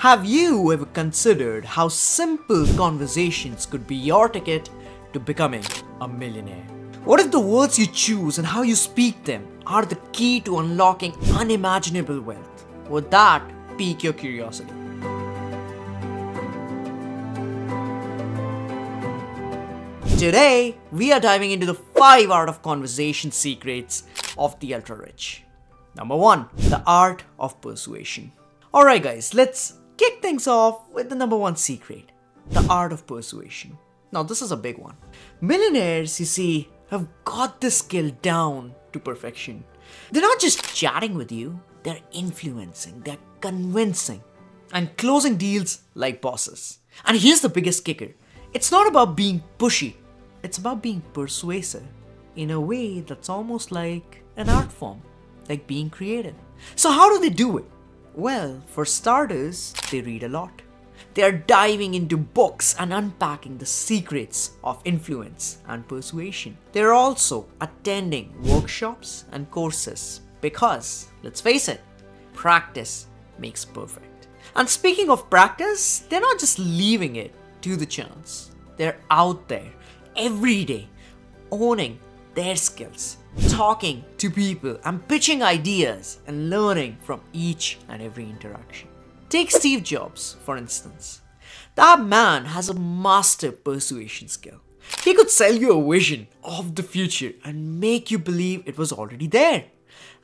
Have you ever considered how simple conversations could be your ticket to becoming a millionaire? What if the words you choose and how you speak them are the key to unlocking unimaginable wealth? Would that pique your curiosity? Today, we are diving into the 5 art of conversation secrets of the ultra rich. Number 1, the art of persuasion. Alright, guys, let's kick things off with the number 1 secret the art of persuasion. Now, this is a big one. Millionaires, you see, have got this skill down to perfection. They're not just chatting with you, they're influencing, they're convincing, and closing deals like bosses. And here's the biggest kicker it's not about being pushy, it's about being persuasive in a way that's almost like an art form, like being creative. So, how do they do it? Well, for starters, they read a lot. They are diving into books and unpacking the secrets of influence and persuasion. They're also attending workshops and courses because, let's face it, practice makes perfect. And speaking of practice, they're not just leaving it to the chance. They're out there every day, owning their skills, talking to people, and pitching ideas and learning from each and every interaction. Take Steve Jobs, for instance. That man has a master persuasion skill. He could sell you a vision of the future and make you believe it was already there.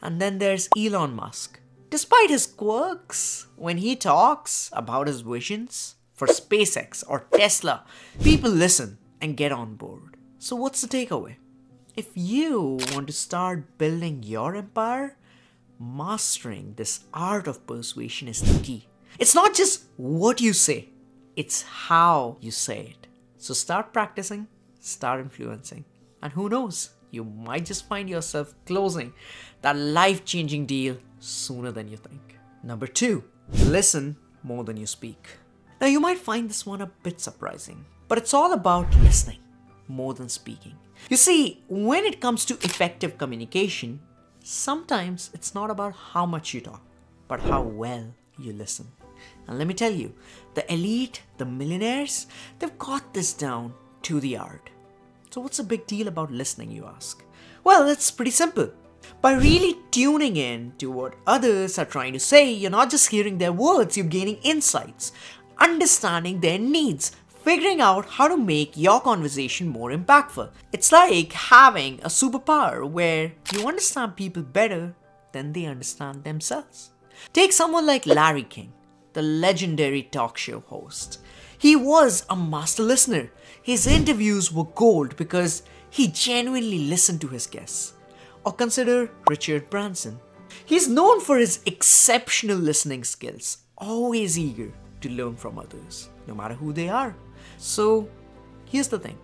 And then there's Elon Musk. Despite his quirks, when he talks about his visions for SpaceX or Tesla, people listen and get on board. So, what's the takeaway? If you want to start building your empire, mastering this art of persuasion is the key. It's not just what you say, it's how you say it. So, start practicing, start influencing, and who knows, you might just find yourself closing that life changing deal sooner than you think. Number two, listen more than you speak. Now, you might find this one a bit surprising, but it's all about listening more than speaking. You see, when it comes to effective communication, sometimes it's not about how much you talk, but how well you listen. And let me tell you, the elite, the millionaires, they've got this down to the art. So, what's the big deal about listening, you ask? Well, it's pretty simple. By really tuning in to what others are trying to say, you're not just hearing their words, you're gaining insights, understanding their needs, figuring out how to make your conversation more impactful. It's like having a superpower where you understand people better than they understand themselves. Take someone like Larry King, the legendary talk show host. He was a master listener. His interviews were gold because he genuinely listened to his guests. Or consider Richard Branson. He's known for his exceptional listening skills, always eager to learn from others, no matter who they are. So, here's the thing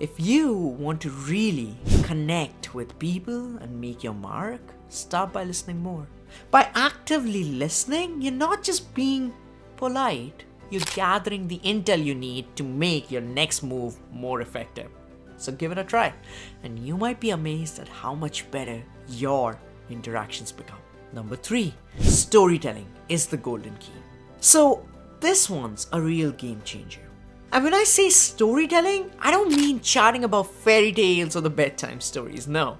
if you want to really connect with people and make your mark, start by listening more. By actively listening, you're not just being polite, you're gathering the intel you need to make your next move more effective. So give it a try, and you might be amazed at how much better your interactions become. Number three, storytelling is the golden key. So, this one's a real game changer. And when I say storytelling, I don't mean chatting about fairy tales or the bedtime stories, no.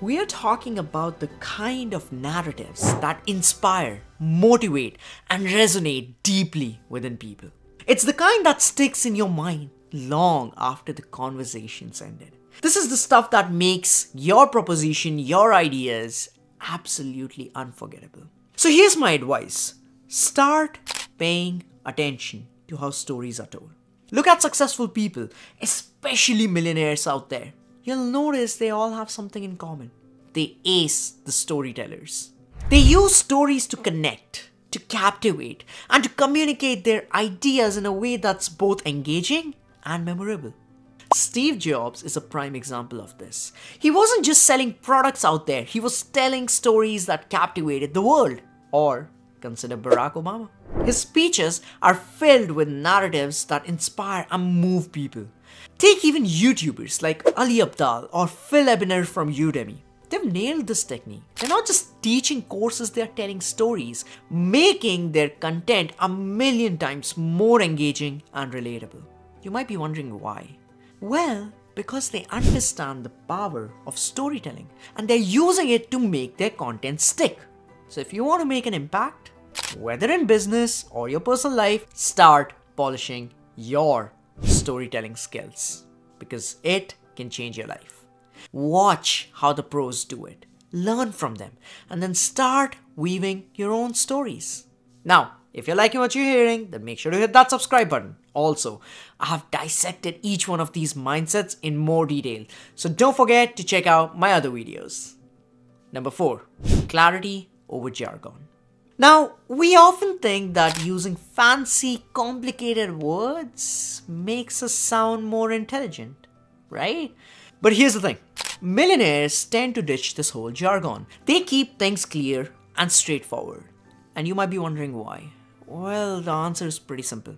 We are talking about the kind of narratives that inspire, motivate, and resonate deeply within people. It's the kind that sticks in your mind long after the conversation's ended. This is the stuff that makes your proposition, your ideas, absolutely unforgettable. So here's my advice start paying attention to how stories are told. Look at successful people, especially millionaires out there. You'll notice they all have something in common. They ace the storytellers. They use stories to connect, to captivate, and to communicate their ideas in a way that's both engaging and memorable. Steve Jobs is a prime example of this. He wasn't just selling products out there, he was telling stories that captivated the world. Or consider Barack Obama. His speeches are filled with narratives that inspire and move people. Take even YouTubers like Ali Abdaal or Phil Ebiner from Udemy. they've nailed this technique. They're not just teaching courses, they're telling stories, making their content a million times more engaging and relatable. You might be wondering why. Well, because they understand the power of storytelling and they're using it to make their content stick. So if you want to make an impact, whether in business or your personal life, start polishing your storytelling skills because it can change your life. Watch how the pros do it, learn from them, and then start weaving your own stories. Now, if you're liking what you're hearing, then make sure to hit that subscribe button. Also, I have dissected each one of these mindsets in more detail, so don't forget to check out my other videos. Number 4. Clarity over jargon. Now, we often think that using fancy, complicated words makes us sound more intelligent, right? But here's the thing millionaires tend to ditch this whole jargon. They keep things clear and straightforward. And you might be wondering why. Well, the answer is pretty simple.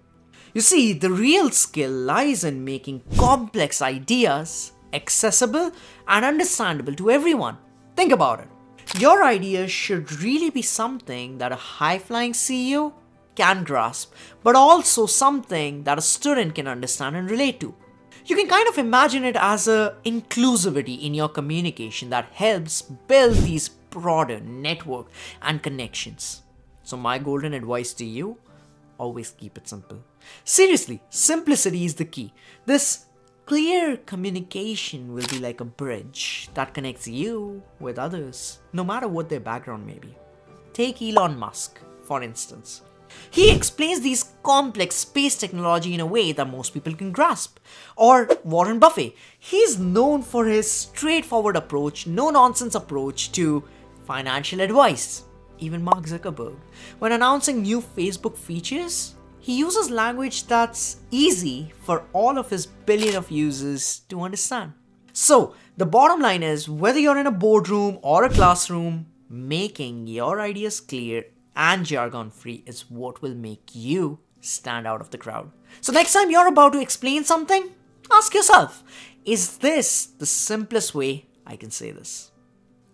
You see, the real skill lies in making complex ideas accessible and understandable to everyone. Think about it. Your ideas should really be something that a high flying CEO can grasp, but also something that a student can understand and relate to. You can kind of imagine it as a inclusivity in your communication that helps build these broader network and connections. So my golden advice to you, always keep it simple. Seriously, simplicity is the key. This Clear communication will be like a bridge that connects you with others, no matter what their background may be. Take Elon Musk, for instance. He explains these complex space technology in a way that most people can grasp. Or Warren Buffett. He's known for his straightforward approach, no nonsense approach to financial advice. Even Mark Zuckerberg. When announcing new Facebook features, he uses language that's easy for all of his billion of users to understand. So, the bottom line is whether you're in a boardroom or a classroom, making your ideas clear and jargon free is what will make you stand out of the crowd. So, next time you're about to explain something, ask yourself is this the simplest way I can say this?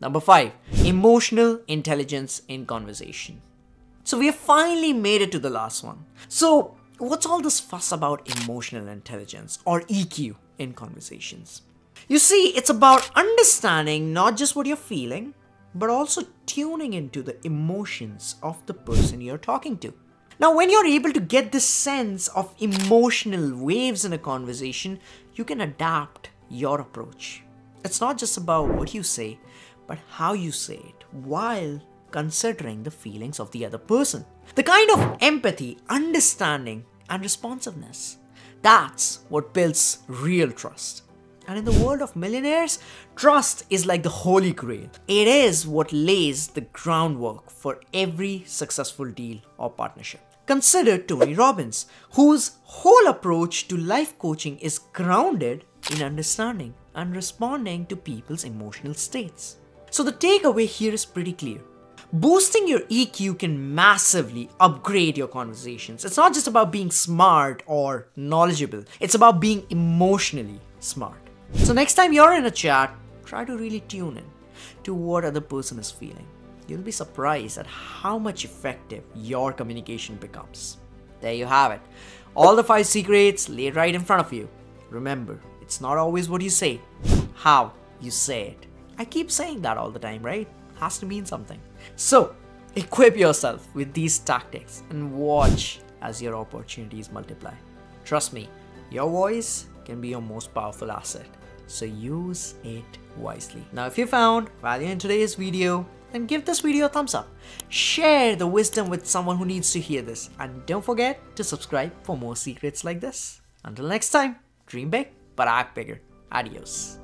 Number five, emotional intelligence in conversation. So we have finally made it to the last one. So what's all this fuss about emotional intelligence or EQ in conversations? You see, it's about understanding not just what you're feeling, but also tuning into the emotions of the person you're talking to. Now, when you're able to get this sense of emotional waves in a conversation, you can adapt your approach. It's not just about what you say, but how you say it while considering the feelings of the other person. The kind of empathy, understanding, and responsiveness. That's what builds real trust. And in the world of millionaires, trust is like the holy grail. It is what lays the groundwork for every successful deal or partnership. Consider Tony Robbins, whose whole approach to life coaching is grounded in understanding and responding to people's emotional states. So the takeaway here is pretty clear. Boosting your EQ can massively upgrade your conversations. It's not just about being smart or knowledgeable, it's about being emotionally smart. So, next time you're in a chat, try to really tune in to what other person is feeling. You'll be surprised at how much effective your communication becomes. There you have it. All the five secrets laid right in front of you. Remember, it's not always what you say, how you say it. I keep saying that all the time, right? Has to mean something. So, equip yourself with these tactics and watch as your opportunities multiply. Trust me, your voice can be your most powerful asset, so use it wisely. Now, if you found value in today's video, then give this video a thumbs up. Share the wisdom with someone who needs to hear this, and don't forget to subscribe for more secrets like this. Until next time, dream big, but act bigger. Adios.